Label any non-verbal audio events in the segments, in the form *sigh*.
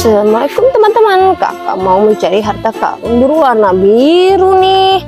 Assalamualaikum teman-teman. Kakak mau mencari harta karun berwarna biru nih.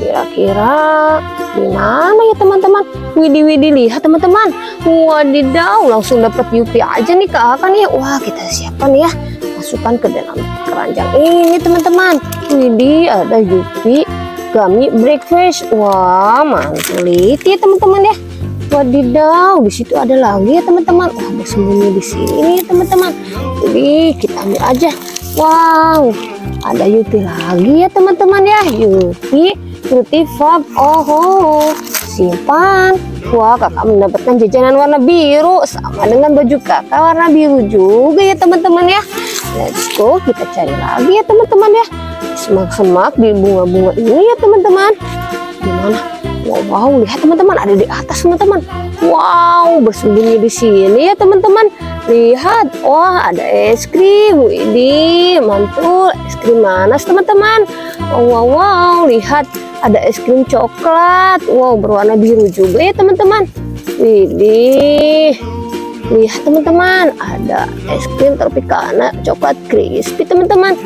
Kira-kira di mana ya teman-teman? Widih widih lihat teman-teman. Wadidaw langsung dapat Yupi aja nih kakak nih Wah kita siapkan ya. Masukkan ke dalam keranjang ini teman-teman. Widih ada Yupi. Gummy breakfast. Wah mantul ya teman-teman ya Wadidaw, di situ ada lagi ya teman-teman. Wah, bersembunyi di sini teman-teman. Jadi kita ambil aja. Wow, ada Yupi lagi ya teman-teman ya. Yupi, Yupi Fab. Oh, simpan. Wah, kakak mendapatkan jajanan warna biru sama dengan baju kakak warna biru juga ya teman-teman ya. Let's go, kita cari lagi ya teman-teman ya. Semak-semak di bunga-bunga ini ya teman-teman. Gimana? Wow, wow, lihat teman-teman ada di atas teman-teman. Wow, bersembunyi di sini ya teman-teman. Lihat, wah ada es krim. Widih, mantul. Es krim manas teman-teman. Wow, wow, wow, lihat ada es krim coklat. Wow, berwarna biru juga ya teman-teman. Widih. Lihat teman-teman, ada es krim tropicana coklat crispy teman-teman.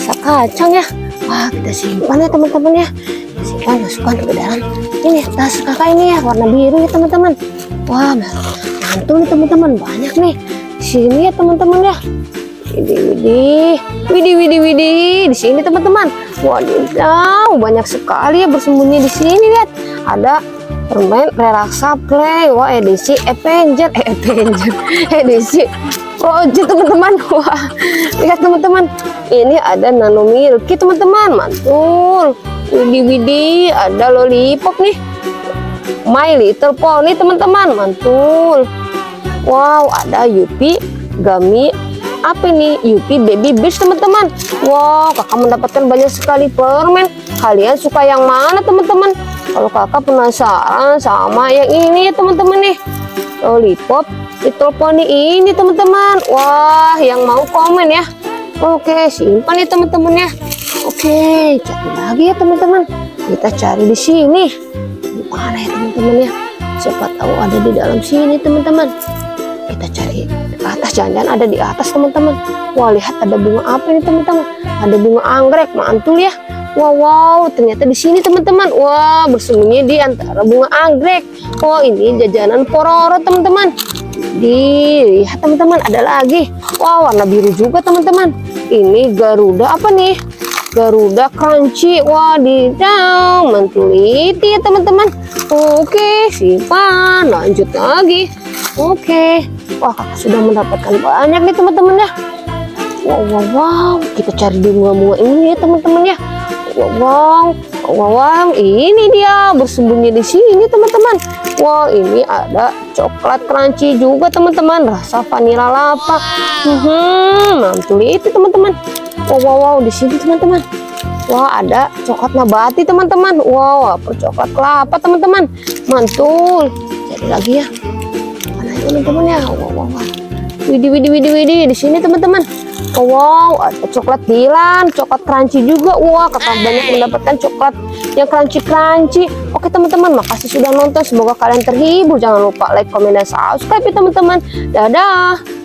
Rasa kacang ya. Wah, kita simpan ya teman-teman ya simpan masukkan ke dalam ini tas kakak ini ya warna biru ya teman-teman. Wah mantul nih teman-teman. Banyak nih. Sini ya teman-teman ya. Widih widih. Widih widih widih. Di sini teman-teman. Wadidaw banyak sekali ya bersembunyi di sini lihat. Ada permen relaksa play. Wah edisi Avenger. Eh Avenger. *laughs* Edisi project teman-teman. *laughs* Wah lihat teman-teman. Ini ada nano milky teman-teman. Mantul Widih widih ada lollipop nih. My Little Pony teman-teman mantul. Wow ada Yupi Gummy apa ini? Yupi Baby Beast teman-teman. Wow kakak mendapatkan banyak sekali permen. Kalian suka yang mana teman-teman? Kalau kakak penasaran sama yang ini teman-teman nih. Lollipop Little Pony ini teman-teman. Wah yang mau komen ya. Oke simpan ya teman-teman ya Oke, cari lagi ya teman-teman. Kita cari di sini. Di mana ya teman-teman ya? Siapa tahu ada di dalam sini teman-teman. Kita cari ke atas, jangan-jangan ada di atas teman-teman. Wah, lihat ada bunga apa ini teman-teman? Ada bunga anggrek, mantul ya. Wow, wow, ternyata di sini teman-teman. Wah, bersembunyi di antara bunga anggrek. Oh, ini jajanan pororo teman-teman. Lihat teman-teman, ada lagi. Wow, warna biru juga teman-teman. Ini Garuda apa nih? Garuda crunchy wadidaw mentuliti ya teman-teman. Oke simpan lanjut lagi. Oke wah sudah mendapatkan banyak nih teman-teman ya. Wow wow wow kita cari di bunga-bunga ini ya teman-teman ya wow wow ini dia bersembunyi di sini teman-teman. Wow ini ada coklat crunchy juga teman-teman. Rasa vanilla lapa. Hmm, mantul itu teman-teman. Wow wow wow di sini teman-teman. Wah ada coklat nabati teman-teman. Wow apa coklat kelapa teman-teman. Mantul. Jadi lagi ya. Mana teman-teman ya? Wow wow wow widih widih widih widih di sini teman-teman. oh, wow. Ada coklat dilan coklat crunchy juga wah kakak banyak mendapatkan coklat yang crunchy crunchy oke teman-teman makasih sudah nonton. Semoga kalian terhibur. Jangan lupa like comment dan subscribe ya teman-teman. Dadah